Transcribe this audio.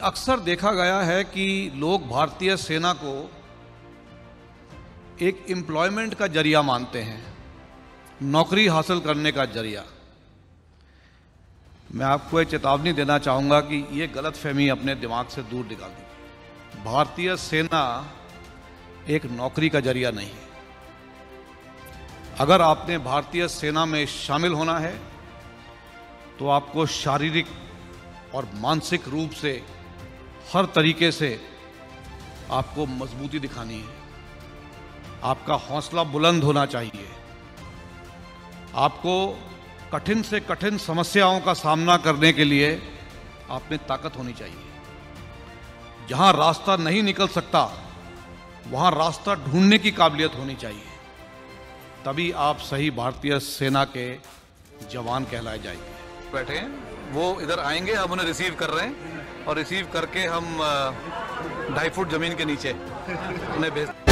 अक्सर देखा गया है कि लोग भारतीय सेना को एक एम्प्लॉयमेंट का ज़रिया मानते हैं, नौकरी हासिल करने का ज़रिया। मैं आपको एक चेतावनी देना चाहूँगा कि ये गलत फहमी अपने दिमाग से दूर निकाल दी भारतीय सेना एक नौकरी का ज़रिया नहीं है। अगर आपने भारतीय सेना में शामिल होना है तो आपको शारीरिक और मानसिक रूप से हर तरीके से आपको मजबूती दिखानी है। आपका हौसला बुलंद होना चाहिए। आपको कठिन से कठिन समस्याओं का सामना करने के लिए आप में ताकत होनी चाहिए। जहाँ रास्ता नहीं निकल सकता, वहाँ रास्ता ढूँढने की काबिलियत होनी चाहिए। तभी आप सही भारतीय सेना के जवान कहलाए जाएँगे। बैठे वो इधर आएँगे हम उन्हें रिसीव कर रहे हैं। और रिसीव करके हम ढाई फुट ज़मीन के नीचे उन्हें भेज